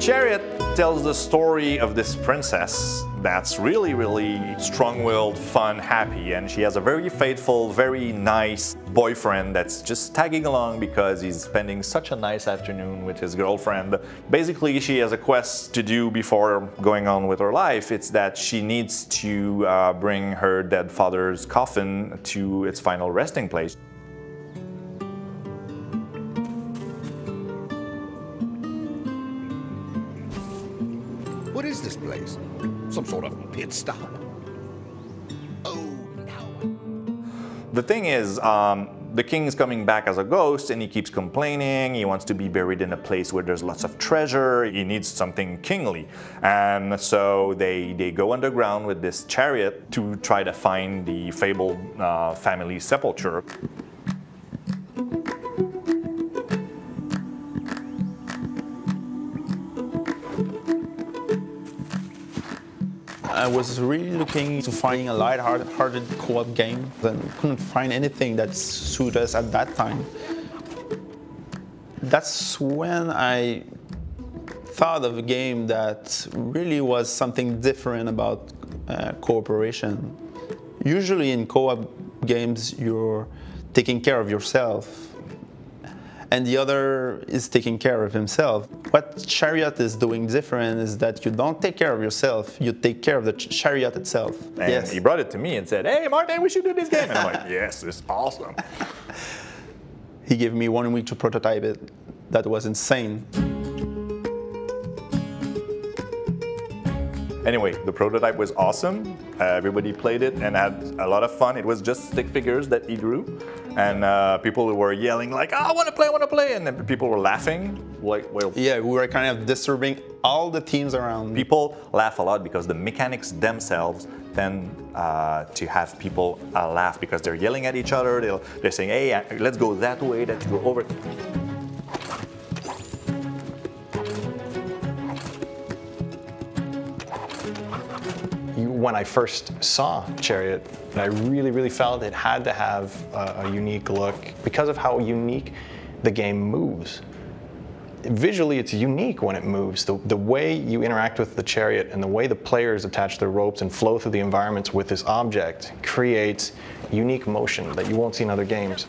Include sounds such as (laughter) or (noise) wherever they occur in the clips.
Chariot tells the story of this princess that's really, really strong-willed, fun, happy, and she has a very faithful, very nice boyfriend that's just tagging along because he's spending such a nice afternoon with his girlfriend. Basically, she has a quest to do before going on with her life. It's that she needs to uh, bring her dead father's coffin to its final resting place. Is this place? Some sort of pit stop? Oh. The thing is, um, the king is coming back as a ghost and he keeps complaining. He wants to be buried in a place where there's lots of treasure. He needs something kingly. And so they, they go underground with this chariot to try to find the fabled uh, family sepulture. I was really looking to find a light-hearted co-op game and couldn't find anything that suited us at that time. That's when I thought of a game that really was something different about uh, cooperation. Usually in co-op games, you're taking care of yourself and the other is taking care of himself. What Chariot is doing different is that you don't take care of yourself, you take care of the ch- Chariot itself. And yes. he brought it to me and said, hey, Martin, we should do this game. And I'm like, yes, it's awesome. (laughs) He gave me one week to prototype it. That was insane. Anyway, the prototype was awesome. Uh, everybody played it and had a lot of fun. It was just stick figures that he drew, and uh, people were yelling like, oh, "I want to play! I want to play!" And then people were laughing. Like, well, Yeah, we were kind of disturbing all the teams around. people laugh a lot because the mechanics themselves tend uh, to have people uh, laugh because they're yelling at each other. They'll, they're saying, "Hey, let's go that way. Let's go over." When I first saw Chariot, I really, really felt it had to have a, a unique look because of how unique the game moves. Visually, it's unique when it moves. The, the way you interact with the chariot and the way the players attach their ropes and flow through the environments with this object creates unique motion that you won't see in other games.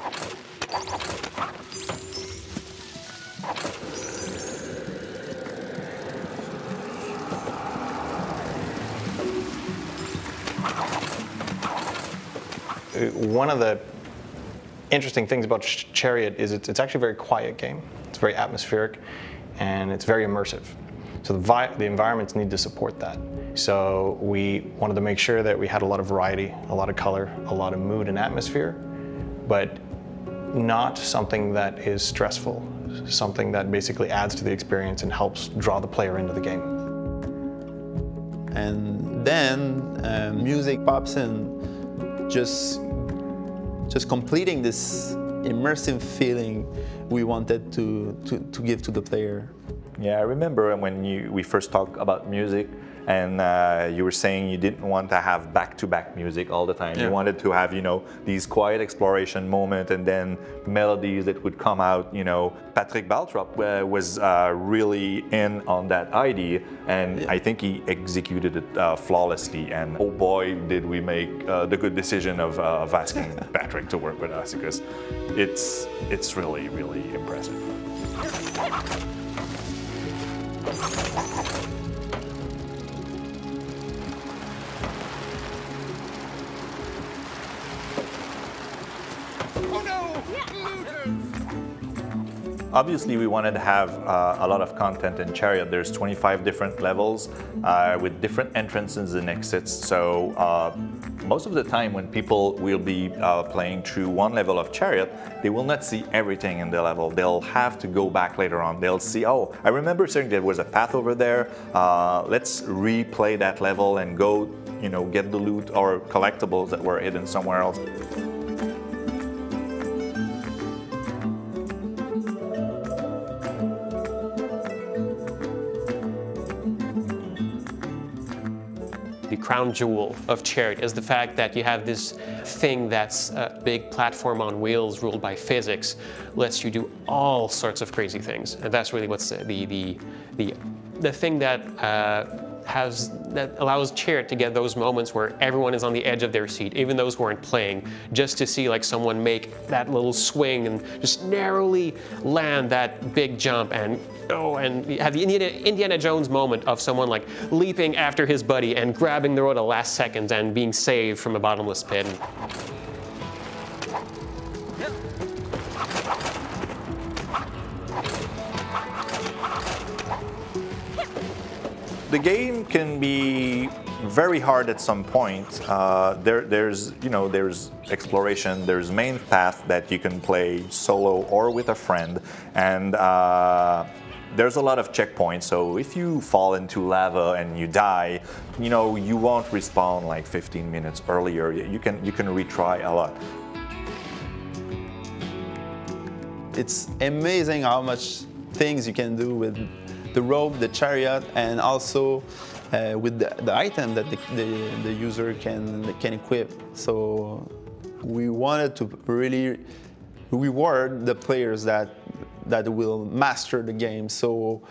One of the interesting things about Ch- Chariot is it's, it's actually a very quiet game. It's very atmospheric and it's very immersive. So the, the environments need to support that. So we wanted to make sure that we had a lot of variety, a lot of color, a lot of mood and atmosphere, but not something that is stressful, something that basically adds to the experience and helps draw the player into the game. and then uh, music pops in, just just completing this immersive feeling we wanted to, to, to give to the player. Yeah, I remember when you, we first talked about music, and uh, you were saying you didn't want to have back-to-back music all the time. Yeah. You wanted to have, you know, these quiet exploration moment and then melodies that would come out. You know, Patrick Baltrop uh, was uh, really in on that idea, and I think he executed it uh, flawlessly. And oh boy, did we make uh, the good decision of, uh, of asking (laughs) Patrick to work with us because it's it's really really impressive. Obviously, we wanted to have uh, a lot of content in Chariot. There's 25 different levels uh, with different entrances and exits. So uh, most of the time when people will be uh, playing through one level of Chariot, they will not see everything in the level. They'll have to go back later on. They'll see, oh, I remember saying there was a path over there. Uh, let's replay that level and go, you know, get the loot or collectibles that were hidden somewhere else. Crown jewel of Chariot is the fact that you have this thing that's a big platform on wheels ruled by physics, lets you do all sorts of crazy things. And that's really what's the, the, the the thing that uh, has that allows Chariot to get those moments where everyone is on the edge of their seat, even those who aren't playing, just to see like someone make that little swing and just narrowly land that big jump and oh, and have the Indiana, Indiana Jones moment of someone like leaping after his buddy and grabbing the road at the last seconds and being saved from a bottomless pit. The game can be very hard at some point. Uh, there, there's, you know, there's exploration. There's main path that you can play solo or with a friend, and uh, there's a lot of checkpoints. So if you fall into lava and you die, you know, you won't respawn like 15 minutes earlier. You can, you can retry a lot. It's amazing how much things you can do with the rope, the chariot, and also uh, with the, the, item that the, the, the, user can, can equip. So we wanted to really reward the players that, that will master the game. So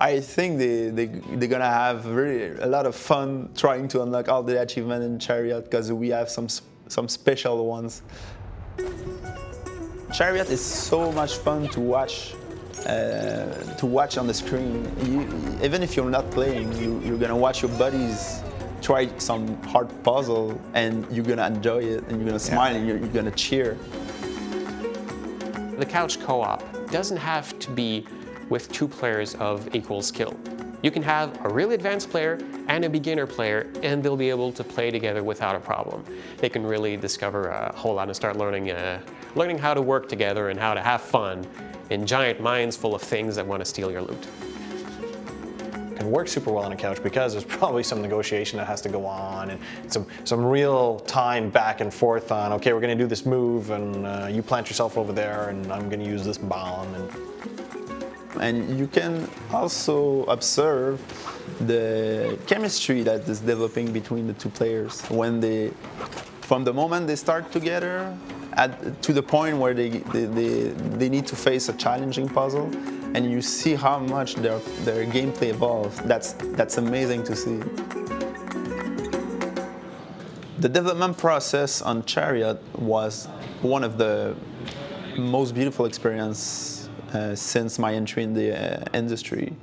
I think they, they, they're gonna have really a lot of fun trying to unlock all the achievements in Chariot because we have some, some special ones. Chariot is so much fun to watch uh, to watch on the screen. You, even if you're not playing, you, are gonna watch your buddies try some hard puzzle and you're gonna enjoy it and you're gonna smile yeah. and you're, you're gonna cheer. The couch co-op doesn't have to be with two players of equal skill. You can have a really advanced player and a beginner player, and they'll be able to play together without a problem. They can really discover a whole lot and start learning, uh, learning how to work together and how to have fun in giant mines full of things that want to steal your loot. Can work super well on a couch because there's (laughs) probably some negotiation that has to go on and some, some real time back and forth on, okay, we're going to do this move and uh, you plant yourself over there and I'm going to use this bomb. And, and you can also observe the chemistry that is developing between the two players when they from the moment they start together at, to the point where they, they, they, they, need to face a challenging puzzle and you see how much their, their gameplay evolves. That's, that's amazing to see. The development process on Chariot was one of the most beautiful experience uh, since my entry in the uh, industry.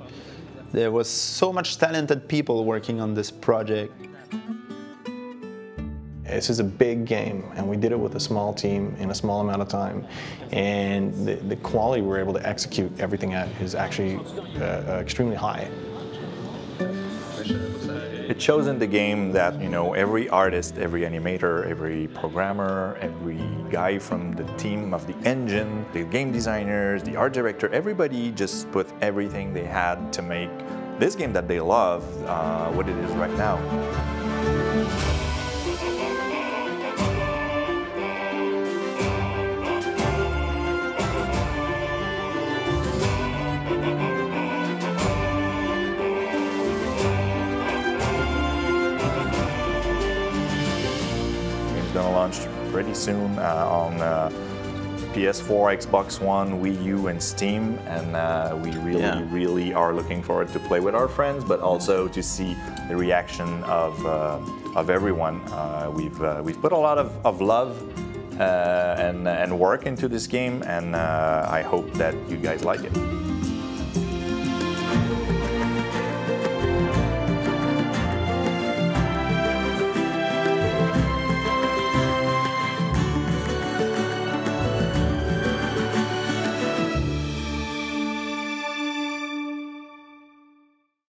There was so much talented people working on this project. This is a big game, and we did it with a small team in a small amount of time. And the, the quality we're able to execute everything at is actually uh, uh, extremely high. It shows in the game that you know every artist, every animator, every programmer, every guy from the team of the engine, the game designers, the art director, everybody just put everything they had to make this game that they love uh, what it is right now. Pretty soon uh, on uh, PS4, Xbox One, Wii U, and Steam, and uh, we really, yeah. really are looking forward to play with our friends, but also to see the reaction of uh, of everyone. Uh, we've uh, we've put a lot of, of love and and work into this game, and I hope that you guys like it.